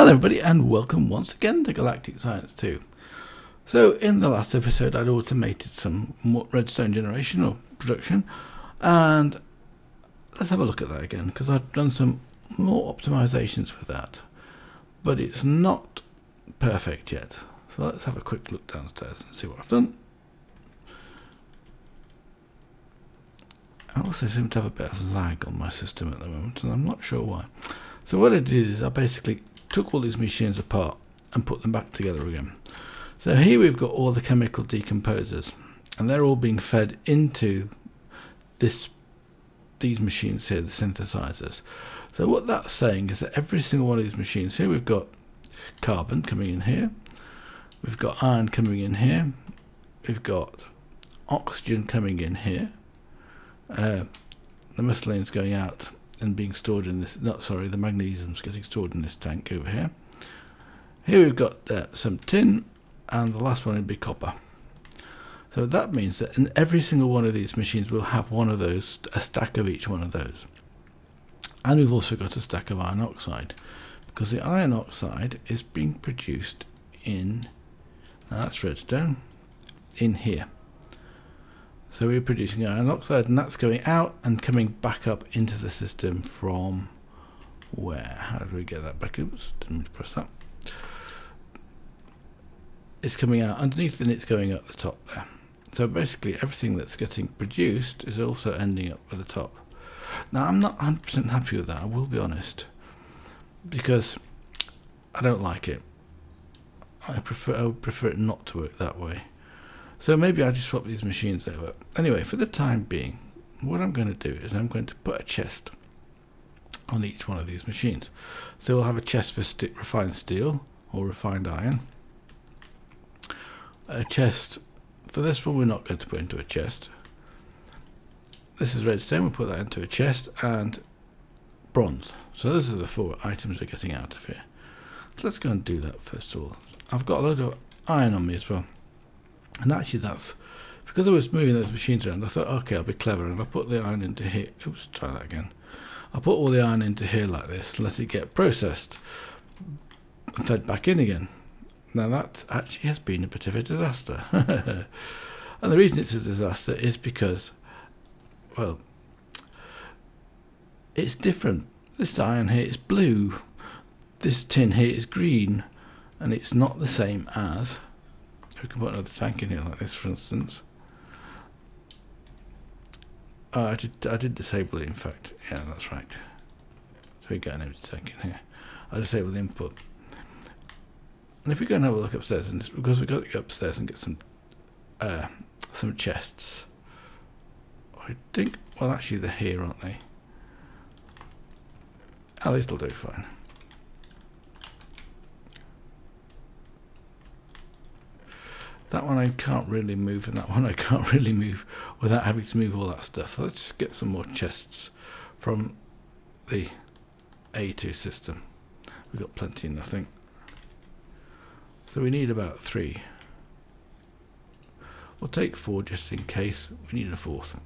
Hello everybody and welcome once again to Galactic Science 2. So in the last episode I'd automated some redstone generation or production and let's have a look at that again because I've done some more optimizations with that but it's not perfect yet. So let's have a quick look downstairs and see what I've done. I also seem to have a bit of lag on my system at the moment and I'm not sure why. So what I did is I basically took all these machines apart and put them back together again. So here we've got all the chemical decomposers and they're all being fed into this these machines here, the synthesizers. So what that's saying is that every single one of these machines here we've got carbon coming in here, we've got iron coming in here, we've got oxygen coming in here, uh, the miscellaneous going out and being stored in this, not sorry, the magnesium's getting stored in this tank over here. Here we've got uh, some tin and the last one would be copper. So that means that in every single one of these machines we'll have one of those, a stack of each one of those. And we've also got a stack of iron oxide because the iron oxide is being produced in, now that's redstone, in here. So we're producing iron oxide and that's going out and coming back up into the system from where? How do we get that back? Oops, didn't mean to press that. It's coming out underneath and it's going up the top there. So basically everything that's getting produced is also ending up at the top. Now I'm not 100% happy with that, I will be honest. Because I don't like it. I prefer I would prefer it not to work that way. So maybe I'll just swap these machines over. Anyway, for the time being, what I'm going to do is I'm going to put a chest on each one of these machines. So we'll have a chest for st refined steel or refined iron. A chest for this one we're not going to put into a chest. This is redstone, we'll put that into a chest and bronze. So those are the four items we're getting out of here. So let's go and do that first of all. I've got a load of iron on me as well. And actually that's, because I was moving those machines around, I thought, okay, I'll be clever, and I put the iron into here, oops, try that again. I put all the iron into here like this, and let it get processed, and fed back in again. Now that actually has been a bit of a disaster. and the reason it's a disaster is because, well, it's different. This iron here is blue, this tin here is green, and it's not the same as we can put another tank in here like this, for instance. Oh, I did, I did disable it, in fact. Yeah, that's right. So we get an empty tank in here. I disabled the input. And if we go and have a look upstairs, and because we've got to go upstairs and get some uh, some chests. I think, well, actually, they're here, aren't they? Oh, they still do fine. That one I can't really move, and that one I can't really move without having to move all that stuff. let's just get some more chests from the A2 system. We've got plenty in, I think. So we need about three. We'll take four just in case we need a fourth.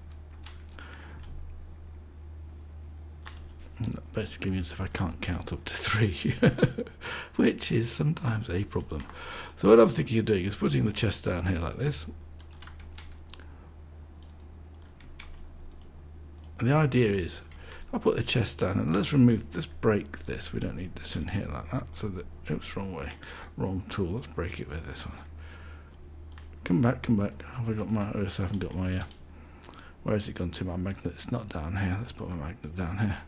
That basically means if I can't count up to three, which is sometimes a problem. So what I'm thinking of doing is putting the chest down here like this. And the idea is, I'll put the chest down and let's remove, let's break this. We don't need this in here like that. So that, oops, wrong way, wrong tool. Let's break it with this one. Come back, come back. Have I got my, oh, yes, I haven't got my, uh, where has it gone to? My magnet, it's not down here. Let's put my magnet down here.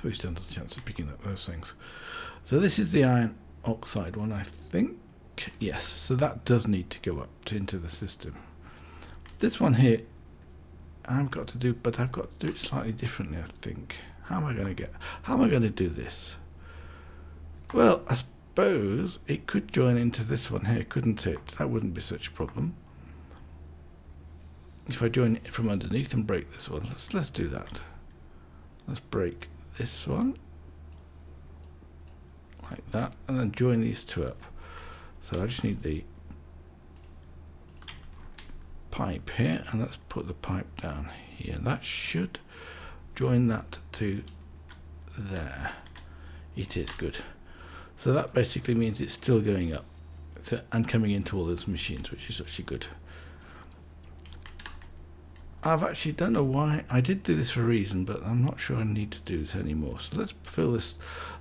So we stand a chance of picking up those things. So this is the iron oxide one, I think. Yes, so that does need to go up to, into the system. This one here, I've got to do, but I've got to do it slightly differently, I think. How am I going to get, how am I going to do this? Well, I suppose it could join into this one here, couldn't it? That wouldn't be such a problem. If I join it from underneath and break this one, let's, let's do that. Let's break this one like that and then join these two up so I just need the pipe here and let's put the pipe down here that should join that to there It is good. So that basically means it's still going up so, and coming into all those machines, which is actually good. I've actually don't know why I did do this for a reason, but I'm not sure I need to do this anymore. So let's fill this,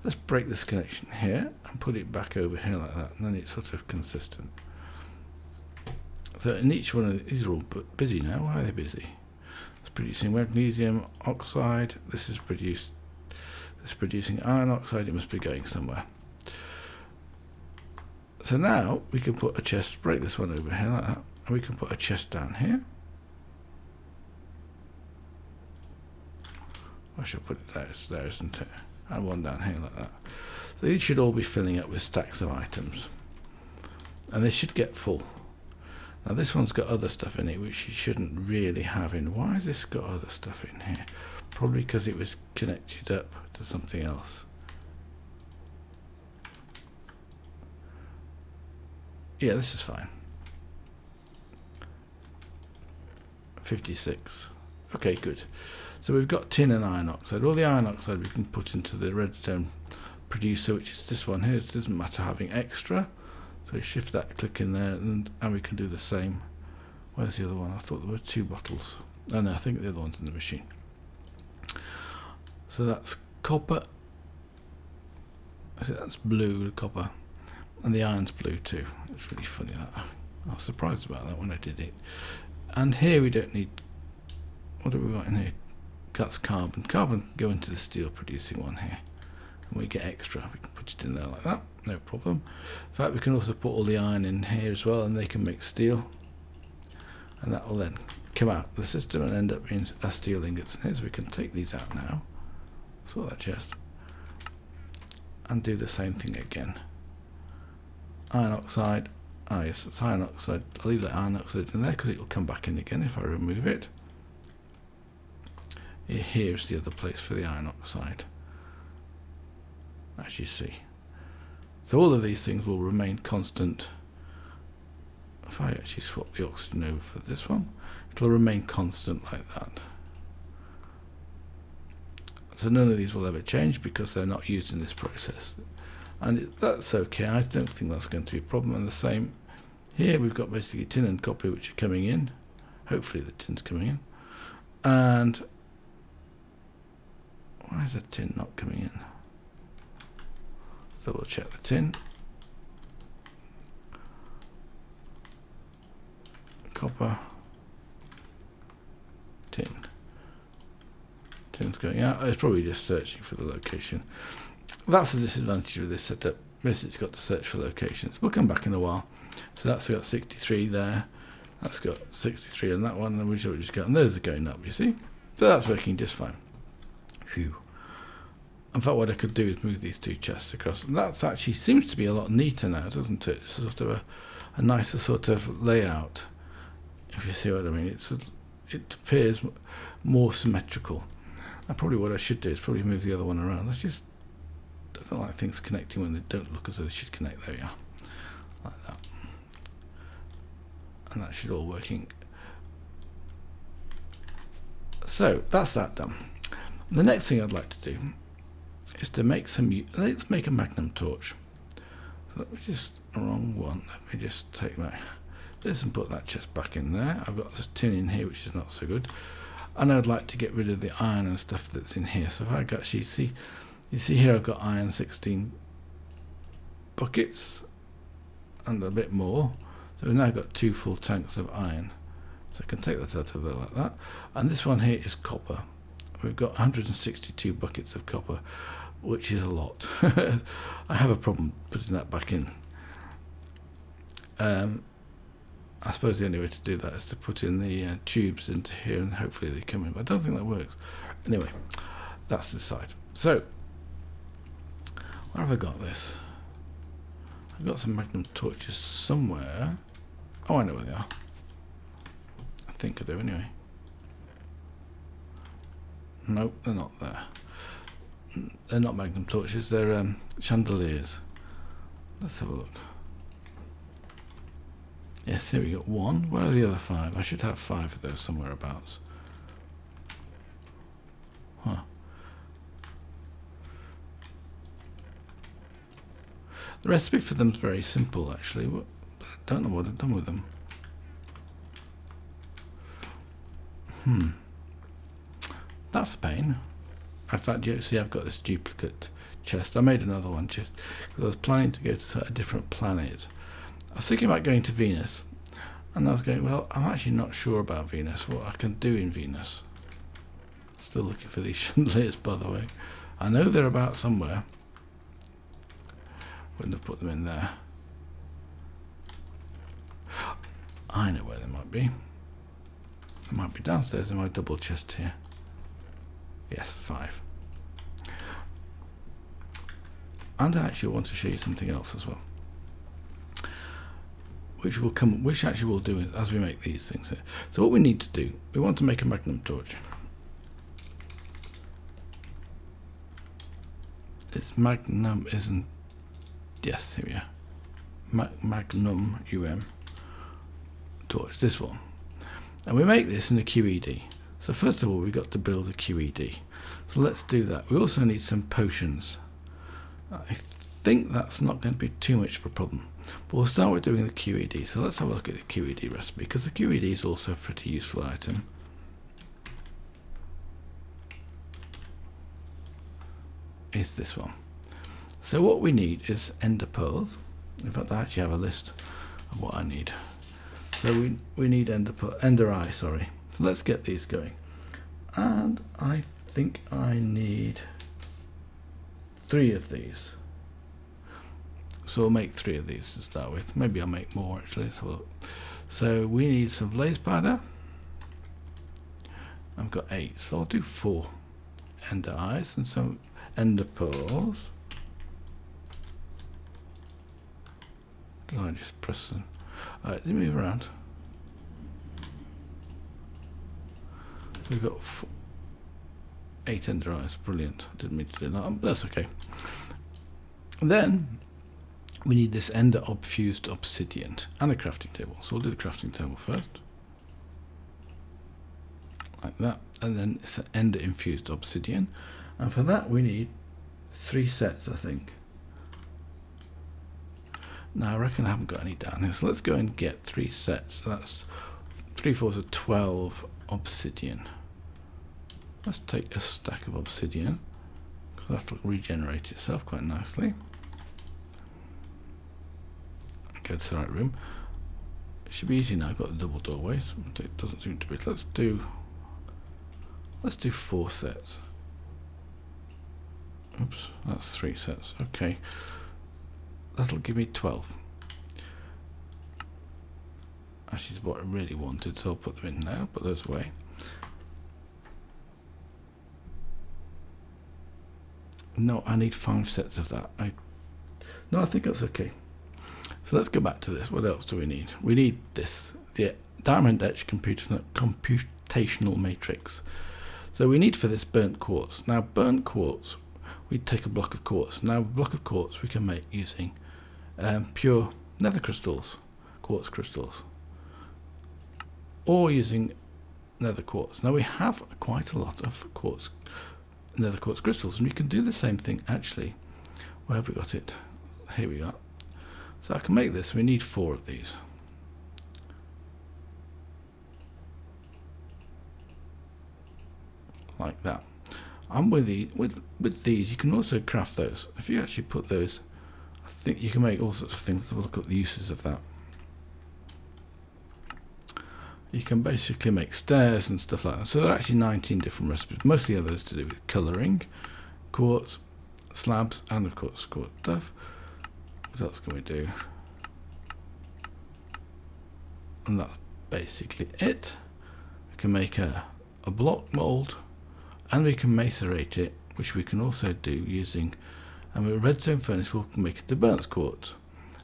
let's break this connection here and put it back over here like that, and then it's sort of consistent. So in each one of these are all busy now. Why are they busy? It's producing magnesium oxide. This is produced. This is producing iron oxide. It must be going somewhere. So now we can put a chest. Break this one over here like that, and we can put a chest down here. I should put it there, isn't it? And one down here like that. So these should all be filling up with stacks of items. And they should get full. Now this one's got other stuff in it which you shouldn't really have in. Why has this got other stuff in here? Probably because it was connected up to something else. Yeah, this is fine. 56. Okay, good. So we've got tin and iron oxide. All the iron oxide we can put into the redstone producer, which is this one here. It doesn't matter having extra. So shift that, click in there, and, and we can do the same. Where's the other one? I thought there were two bottles. Oh no, I think the other one's in the machine. So that's copper. So that's blue, copper. And the iron's blue too. It's really funny that. I was surprised about that when I did it. And here we don't need... What do we got in here? That's carbon. Carbon go into the steel producing one here. And we get extra. We can put it in there like that. No problem. In fact, we can also put all the iron in here as well and they can make steel. And that will then come out the system and end up being a steel ingots. Here, so we can take these out now. Sort that chest. And do the same thing again. Iron oxide. Ah yes, it's iron oxide. I'll leave that iron oxide in there because it will come back in again if I remove it here's the other place for the iron oxide. As you see. So all of these things will remain constant. If I actually swap the oxygen over for this one it'll remain constant like that. So none of these will ever change because they're not used in this process. And that's okay. I don't think that's going to be a problem. And the same here we've got basically tin and copper which are coming in. Hopefully the tin's coming in. And why is the tin not coming in? So we'll check the tin. Copper. Tin. Tin's going out. It's probably just searching for the location. That's the disadvantage of this setup. Yes, it's got to search for locations. We'll come back in a while. So that's got 63 there. That's got 63 on that one, and we've just got, and those are going up, you see? So that's working just fine. Phew. In fact, what I could do is move these two chests across. And that's actually seems to be a lot neater now, doesn't it? It's sort of a, a nicer sort of layout, if you see what I mean. It's a, it appears more symmetrical. And probably what I should do is probably move the other one around. Let's just, I don't like things connecting when they don't look as though they should connect. There we are, like that. And that should all working. So that's that done. The next thing I'd like to do is to make some, let's make a magnum torch. Let me just, wrong one, let me just take my, this and put that chest back in there. I've got this tin in here which is not so good. And I'd like to get rid of the iron and stuff that's in here. So if I actually see, you see here I've got iron 16 buckets and a bit more. So now I've now got two full tanks of iron. So I can take that out of there like that. And this one here is copper. We've got 162 buckets of copper which is a lot. I have a problem putting that back in. Um, I suppose the only way to do that is to put in the uh, tubes into here and hopefully they come in, but I don't think that works. Anyway, that's the side. So, where have I got this? I've got some magnum torches somewhere. Oh, I know where they are. I think I do anyway. Nope, they're not there they're not magnum torches, they're um, chandeliers. Let's have a look. Yes, here we got one. Where are the other five? I should have five of those somewhere abouts. Huh. The recipe for them is very simple actually, but I don't know what I've done with them. Hmm. That's a pain. In fact, you see I've got this duplicate chest. I made another one just because I was planning to go to a different planet. I was thinking about going to Venus, and I was going, well, I'm actually not sure about Venus, what I can do in Venus. Still looking for these chandeliers, by the way. I know they're about somewhere. Wouldn't have put them in there. I know where they might be. They might be downstairs in my double chest here. Yes, five. And I actually want to show you something else as well. Which will come which actually we'll do as we make these things. So what we need to do, we want to make a magnum torch. It's magnum isn't yes, here we are. Mag magnum um torch, this one. And we make this in the QED. So first of all, we've got to build a QED. So let's do that. We also need some potions. I think that's not going to be too much of a problem. But we'll start with doing the QED. So let's have a look at the QED recipe, because the QED is also a pretty useful item. Is this one. So what we need is ender pearls. In fact, I actually have a list of what I need. So we, we need ender, ender eye, sorry. So let's get these going. And I think I need three of these. So we'll make three of these to start with. Maybe I'll make more actually. So, so we need some blaze powder. I've got eight, so I'll do four ender eyes and some ender pearls. I just press them? Alright, me move around. We've got four, eight ender eyes. Brilliant. I didn't mean to do that. That's okay. Then we need this ender obfused obsidian and a crafting table. So we'll do the crafting table first. Like that. And then it's an ender infused obsidian. And for that we need three sets, I think. Now I reckon I haven't got any down here. So let's go and get three sets. So that's three fours of 12 obsidian. Let's take a stack of obsidian because that'll regenerate itself quite nicely. Go to the right room. It should be easy now. I've got the double doorways. It doesn't seem to be. Let's do. Let's do four sets. Oops, that's three sets. Okay, that'll give me twelve. Actually, is what I really wanted, so I'll put them in now. Put those away. No, I need five sets of that. I No, I think that's okay. So let's go back to this. What else do we need? We need this, the diamond etch computational matrix. So we need for this burnt quartz. Now burnt quartz, we take a block of quartz. Now a block of quartz we can make using um, pure nether crystals, quartz crystals, or using nether quartz. Now we have quite a lot of quartz nether quartz crystals and we can do the same thing actually. Where have we got it? Here we are. So I can make this. We need four of these. Like that. And with the with with these you can also craft those. If you actually put those I think you can make all sorts of things. Let's look at the uses of that you can basically make stairs and stuff like that. So there are actually 19 different recipes, mostly others to do with colouring, quartz, slabs, and of course quartz stuff. What else can we do? And that's basically it. We can make a, a block mould and we can macerate it, which we can also do using and with a redstone furnace we'll make it to burnt quartz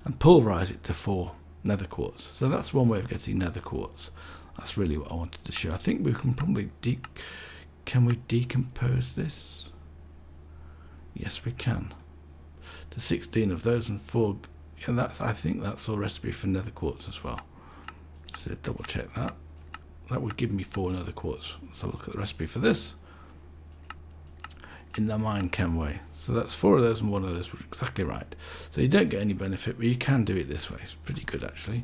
and pulverize it to four nether quartz. So that's one way of getting nether quartz. That's really what I wanted to show. I think we can probably de can we decompose this? Yes, we can. To 16 of those and four. Yeah, that's. I think that's a recipe for nether quartz as well. So double check that. That would give me four nether quartz. So look at the recipe for this. in the MineChem way. So that's four of those and one of those, exactly right. So you don't get any benefit, but you can do it this way. It's pretty good actually.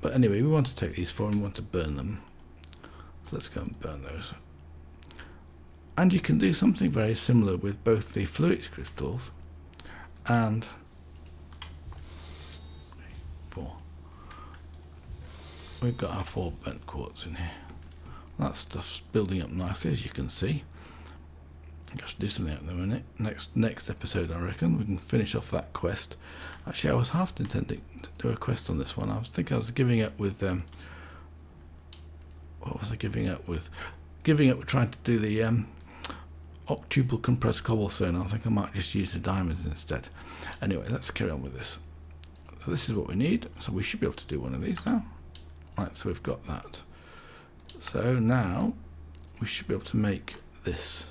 But anyway, we want to take these four and we want to burn them. So let's go and burn those. And you can do something very similar with both the fluix crystals and four. We've got our four burnt quartz in here. That stuff's building up nicely, as you can see. I should do something out at the minute. Next next episode, I reckon we can finish off that quest. Actually, I was half intending to do a quest on this one. I was thinking I was giving up with um, what was I giving up with? Giving up with trying to do the um, octuple compressed cobblestone. I think I might just use the diamonds instead. Anyway, let's carry on with this. So this is what we need. So we should be able to do one of these now. Right, so we've got that. So now we should be able to make this.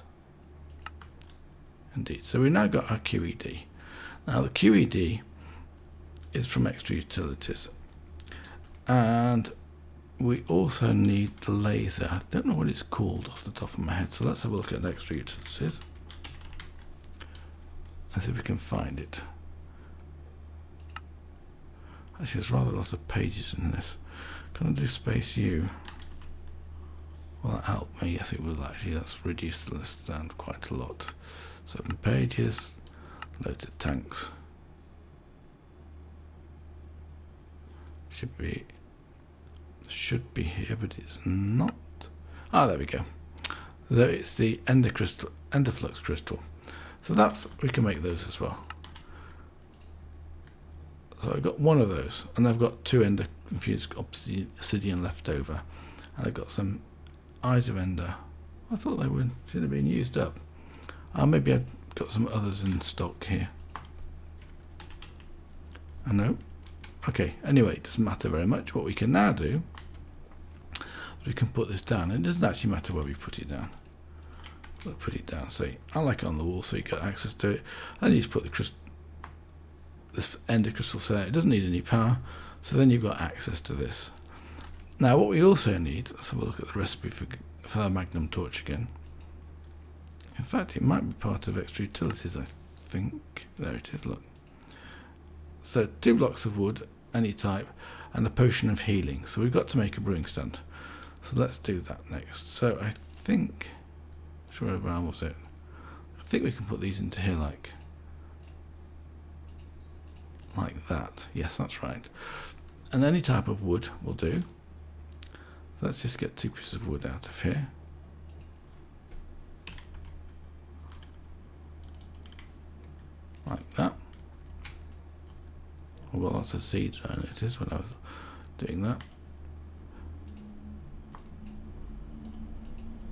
Indeed. So we've now got our QED. Now the QED is from extra utilities. And we also need the laser. I don't know what it's called off the top of my head. So let's have a look at extra utilities. And see if we can find it. Actually, there's rather a lot of pages in this. Can I do space U? Will that help me? Yes, it will actually. That's reduced the list down quite a lot. Seven pages, loads of tanks. Should be should be here, but it's not. Ah, there we go. So it's the ender crystal, ender flux crystal. So that's we can make those as well. So I've got one of those, and I've got two ender infused obsidian left over, and I've got some eyes of ender. I thought they would should have been used up. Uh, maybe I've got some others in stock here. I know. Okay, anyway, it doesn't matter very much. What we can now do we can put this down. It doesn't actually matter where we put it down. We'll put it down. So I like it on the wall so you get access to it. I need to put the crystal, this ender crystal there. It doesn't need any power. So then you've got access to this. Now what we also need, let's have a look at the recipe for, for magnum torch again. In fact, it might be part of extra utilities, I think. There it is, look. So two blocks of wood, any type, and a potion of healing. So we've got to make a brewing stand. So let's do that next. So I think, sure around was it? I think we can put these into here like, like that. Yes, that's right. And any type of wood will do. So let's just get two pieces of wood out of here. Like that. I've got lots of seeds around it is when I was doing that.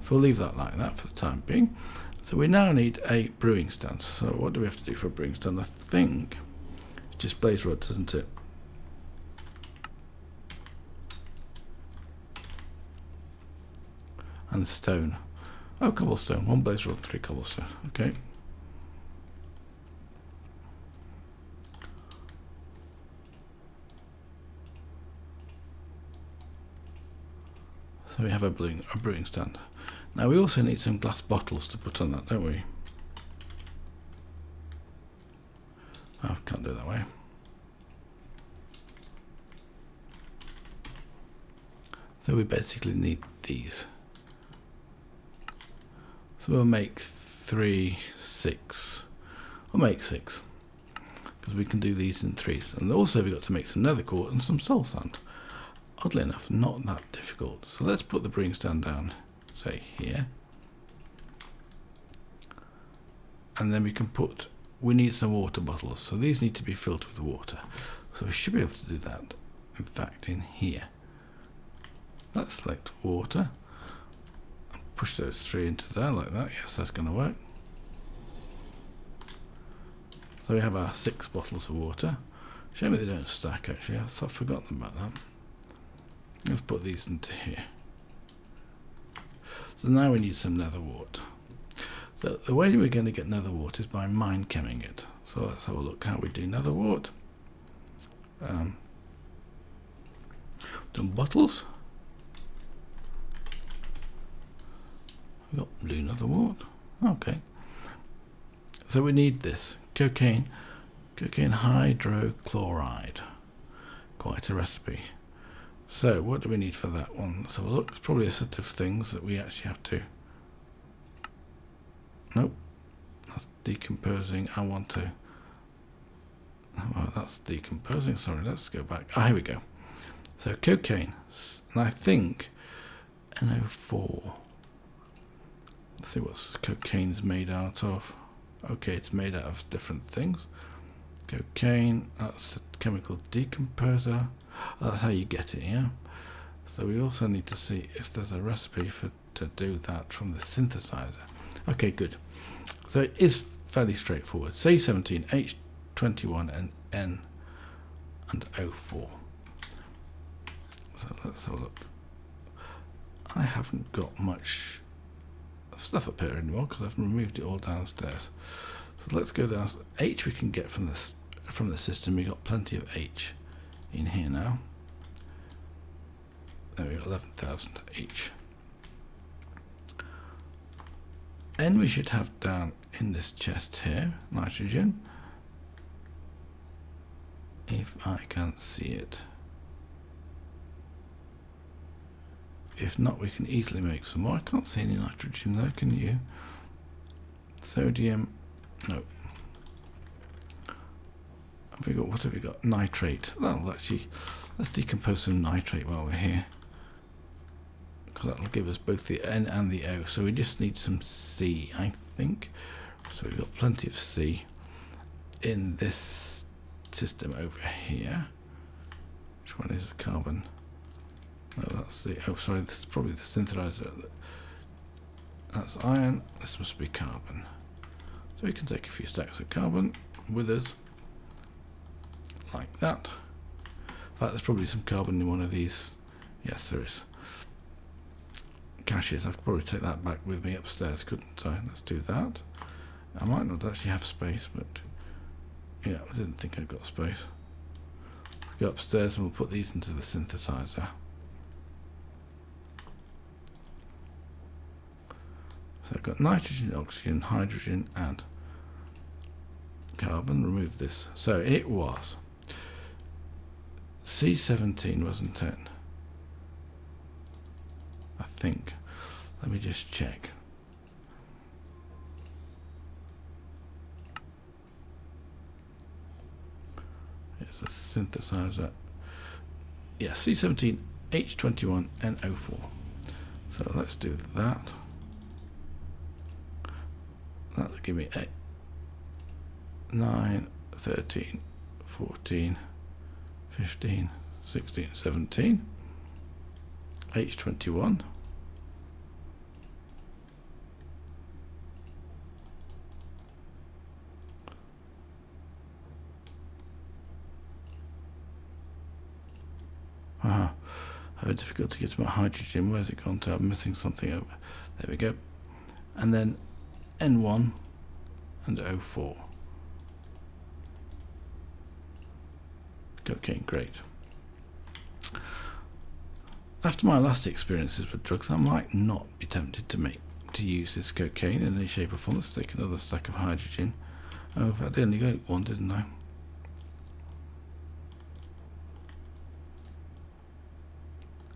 So we'll leave that like that for the time being. So we now need a brewing stand. So what do we have to do for a brewing stand? I think it's just blaze rods, isn't it? And stone. Oh, cobblestone. One blaze rod, three cobblestone. Okay. So we have a brewing, a brewing stand. Now we also need some glass bottles to put on that, don't we? Oh, can't do it that way. So we basically need these. So we'll make three, six. I'll make six. Because we can do these in threes. And also we've got to make some nether quartz and some soul sand. Oddly enough, not that difficult. So let's put the brewing stand down say here and then we can put we need some water bottles so these need to be filled with water so we should be able to do that in fact in here let's select water push those three into there like that yes that's going to work so we have our six bottles of water shame they don't stack actually I've forgotten about that let's put these into here so now we need some nether wart. So the way we're going to get nether wart is by mind chemming it. So let's have a look how we do nether wart. Um, done bottles. We've got blue nether wart. Okay. So we need this cocaine, cocaine hydrochloride. Quite a recipe. So what do we need for that one? Let's have a look. It's probably a set of things that we actually have to. Nope. That's decomposing. I want to. Oh, that's decomposing. Sorry, let's go back. Ah, here we go. So cocaine. And I think NO4. Let's see what cocaine is made out of. Okay, it's made out of different things. Cocaine, that's a chemical decomposer. That's how you get it, yeah? So we also need to see if there's a recipe for to do that from the synthesizer. Okay, good. So it is fairly straightforward. C17, H21, and N and O4. So let's have a look. I haven't got much stuff up here anymore because I've removed it all downstairs. So let's go down. H we can get from this from the system. We got plenty of H in here now. There we go, 11,000 H. N we should have down in this chest here, nitrogen. If I can see it. If not, we can easily make some more. I can't see any nitrogen there, can you? Sodium, no. Have we got, what have we got? Nitrate. That'll actually, let's decompose some nitrate while we're here. Because that'll give us both the N and the O. So we just need some C, I think. So we've got plenty of C in this system over here. Which one is the carbon? That's the, oh sorry, this is probably the synthesizer. That's iron, this must be carbon. So we can take a few stacks of carbon with us, like that. In fact, there's probably some carbon in one of these. Yes, there is. Caches, I could probably take that back with me upstairs, couldn't I? Let's do that. I might not actually have space, but yeah, I didn't think I'd got space. Go upstairs and we'll put these into the synthesizer. So I've got nitrogen, oxygen, hydrogen, and carbon. Remove this. So it was C17 wasn't 10. I think. Let me just check. It's a synthesizer. Yeah, C17, H21, and O4. So let's do that. That'll give me 8, 9, 13, 14, 15, 16, 17, H21. Ah, I have difficulty to get my hydrogen. Where's it gone to? I'm missing something over. There we go. And then N1 and O4. Okay, great. After my last experiences with drugs, I might not be tempted to make to use this cocaine in any shape or form. Let's take another stack of hydrogen. Oh, in fact, I only got one, didn't I?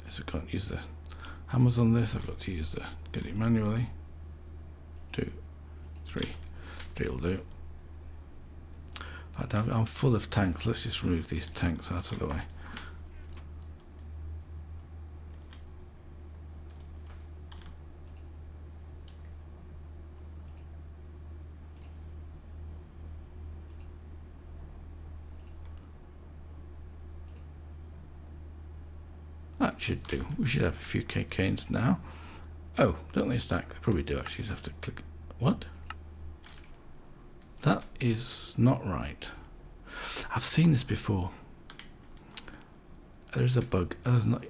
So I can't use the hammers on this. I've got to use the get it manually. Two, three, will do. I'm full of tanks. Let's just remove these tanks out of the way. That should do. We should have a few cocaines now. Oh, don't they stack? They probably do actually. Just have to click. What? That is not right. I've seen this before. There's a bug. Oh, there's not.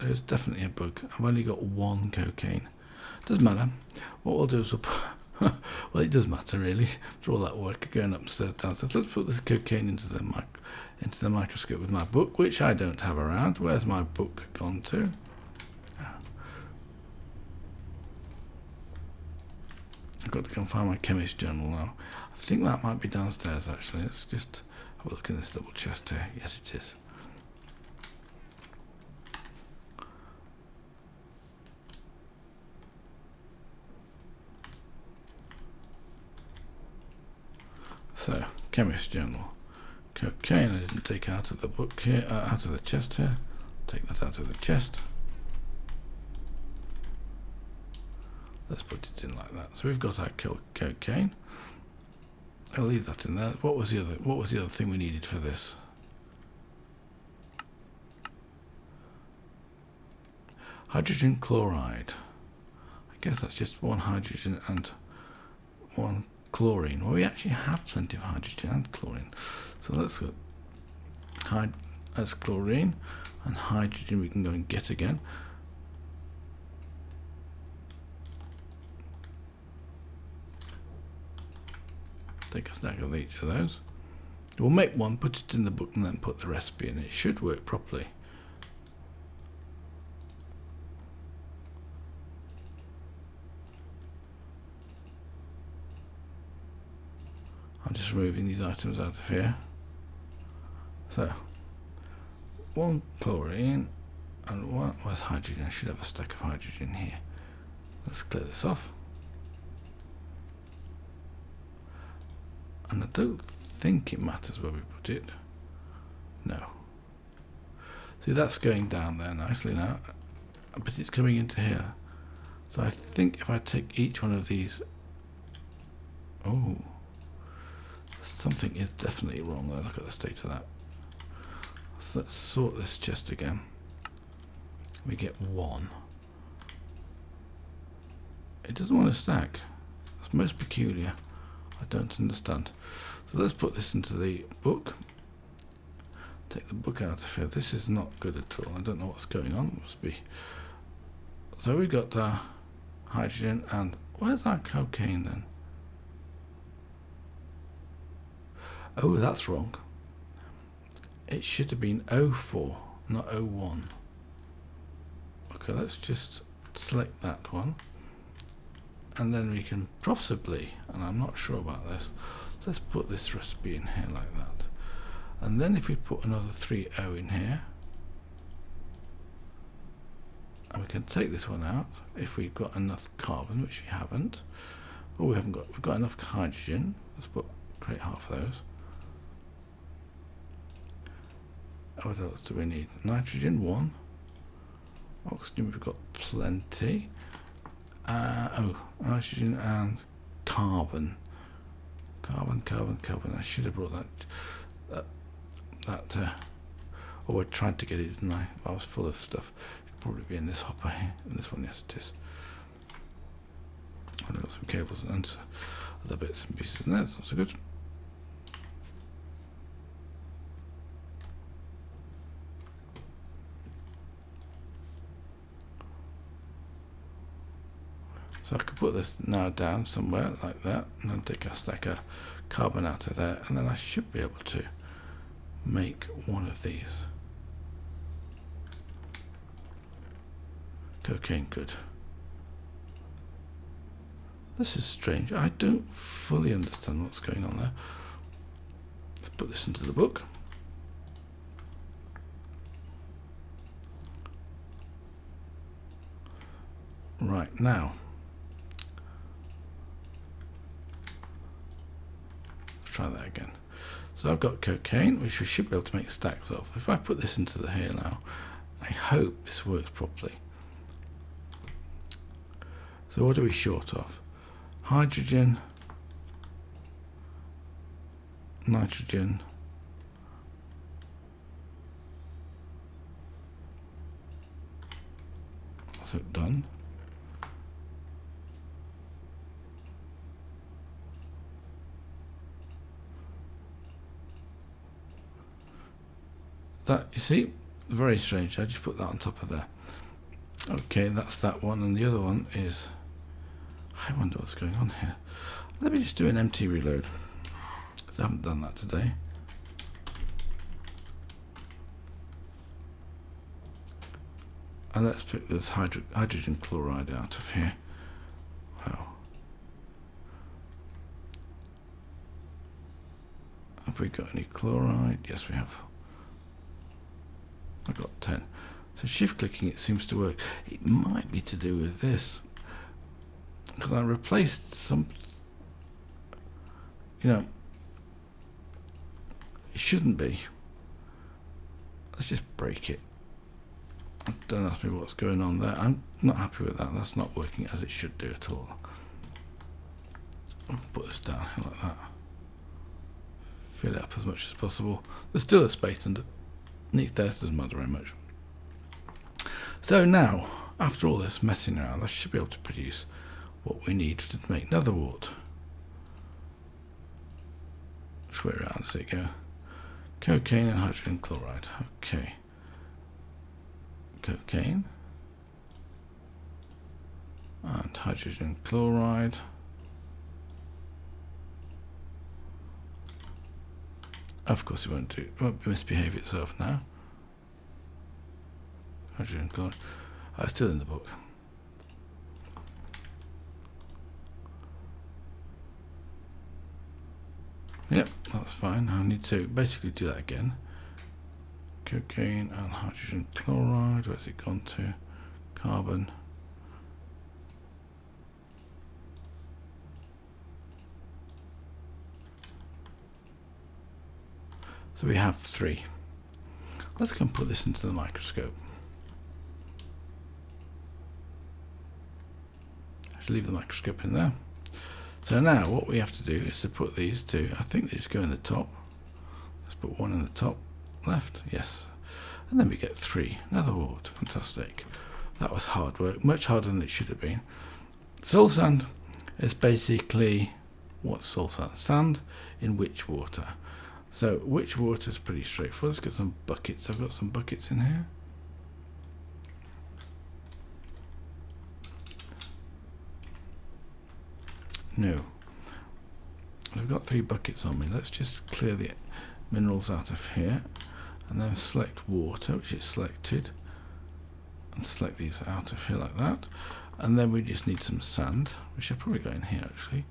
There's definitely a bug. I've only got one cocaine. Doesn't matter. What we'll do is we'll put, well, it does matter really. For all that work going upstairs, downstairs. Let's put this cocaine into the mic into the microscope with my book, which I don't have around. Where's my book gone to? I've got to go and find my chemist journal now. I think that might be downstairs actually. Let's just have a look in this double chest here. Yes, it is. So, chemist journal. Cocaine I didn't take out of the book here, uh, out of the chest here. Take that out of the chest. Let's put it in like that. So we've got our cocaine. I'll leave that in there. What was the other? What was the other thing we needed for this? Hydrogen chloride. I guess that's just one hydrogen and one chlorine. Well, we actually have plenty of hydrogen and chlorine. So let's go. Hyd as chlorine and hydrogen we can go and get again. Take a stack of each of those. We'll make one, put it in the book and then put the recipe in. It should work properly. I'm just removing these items out of here. So, one chlorine and one, where's hydrogen? I should have a stack of hydrogen here. Let's clear this off. And I don't think it matters where we put it. No. See, that's going down there nicely now. But it's coming into here. So I think if I take each one of these... Oh. Something is definitely wrong there. Look at the state of that. So let's sort this chest again. We get one. It doesn't want to stack. that's most peculiar. I don't understand. So let's put this into the book. Take the book out of here. This is not good at all. I don't know what's going on. It must be. So we've got uh, hydrogen and where's our cocaine then? Oh, that's wrong. It should have been 04, not 01. Okay, let's just select that one and then we can possibly, and I'm not sure about this, let's put this recipe in here like that. And then if we put another 3O in here, and we can take this one out if we've got enough carbon, which we haven't. Oh, we haven't got, we've got enough hydrogen. Let's put, create half of those. What else do we need? Nitrogen, one. Oxygen, we've got plenty uh, oh, nitrogen and carbon. Carbon, carbon, carbon. I should have brought that. That. that uh, oh, I tried to get it, didn't I? I was full of stuff. It'd probably be in this hopper here. In this one, yes, it is. I've got some cables and other bits and pieces in there. That's not so good. So I could put this now down somewhere like that and then take a stack of carbon out of there and then I should be able to make one of these. Cocaine good. This is strange. I don't fully understand what's going on there. Let's put this into the book. Right, now try that again. So I've got cocaine, which we should be able to make stacks of. If I put this into the here now, I hope this works properly. So what are we short of? Hydrogen, nitrogen, so done. that you see? Very strange. I just put that on top of there. Okay that's that one and the other one is I wonder what's going on here. Let me just do an empty reload. Because I haven't done that today. And let's pick this hydro hydrogen chloride out of here. Wow have we got any chloride? Yes we have. I got 10. So shift clicking it seems to work. It might be to do with this. Because I replaced some, you know, it shouldn't be. Let's just break it. Don't ask me what's going on there. I'm not happy with that. That's not working as it should do at all. Put this down like that. Fill it up as much as possible. There's still a space underneath there, so doesn't matter very much. So now, after all this messing around, I should be able to produce what we need to make another wart. Which way around does it go? Cocaine and hydrogen chloride. Okay. Cocaine. And hydrogen chloride. Of course it won't do it won't misbehave itself now. Hydrogen chloride. Oh, it's still in the book. Yep, that's fine. I need to basically do that again. Cocaine and hydrogen chloride. Where's it gone to? Carbon. So we have three. Let's go and put this into the microscope. I should leave the microscope in there. So now what we have to do is to put these two, I think they just go in the top. Let's put one in the top left, yes. And then we get three, another wart, fantastic. That was hard work, much harder than it should have been. Soul sand is basically what's soul sand? Sand in witch water. So witch water is pretty straightforward. Let's get some buckets. I've got some buckets in here. No. I've got three buckets on me. Let's just clear the minerals out of here and then select water, which is selected, and select these out of here like that. And then we just need some sand, which I've probably got in here actually.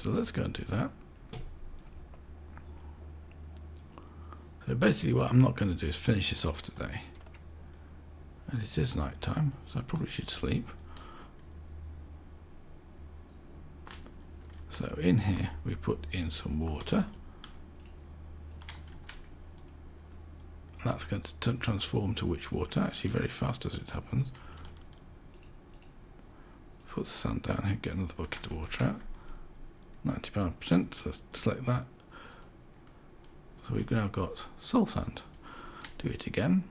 So let's go and do that. So basically what I'm not going to do is finish this off today. And it is night time, so I probably should sleep. So in here we put in some water. That's going to transform to witch water, actually very fast as it happens. Put the sand down here, get another bucket of water out. 95%, so select that. So we've now got soul sand. Do it again.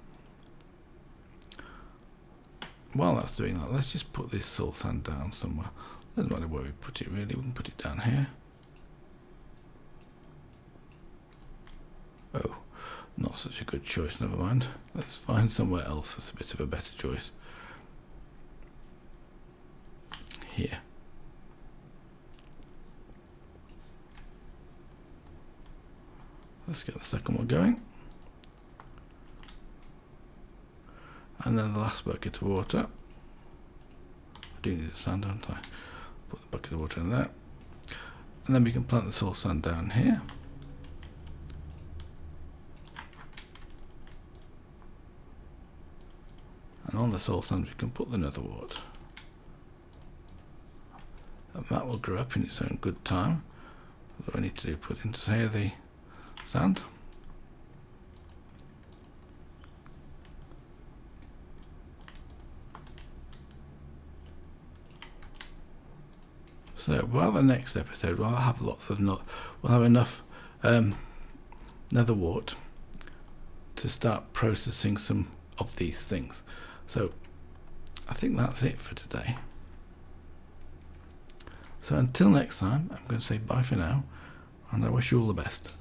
While that's doing that, let's just put this soul sand down somewhere. Doesn't matter where we put it really, we can put it down here. Oh, not such a good choice, never mind. Let's find somewhere else that's a bit of a better choice. Here. Let's get the second one going. And then the last bucket of water. I do need the sand, don't I? Put the bucket of water in there. And then we can plant the soul sand down here. And on the soul sand we can put the nether wart. And that will grow up in its own good time. What I need to do? Put into here the Sand. So, well, the next episode, we'll have lots of not, we'll have enough um, nether wart to start processing some of these things. So, I think that's it for today. So, until next time, I'm going to say bye for now, and I wish you all the best.